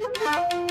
Bye.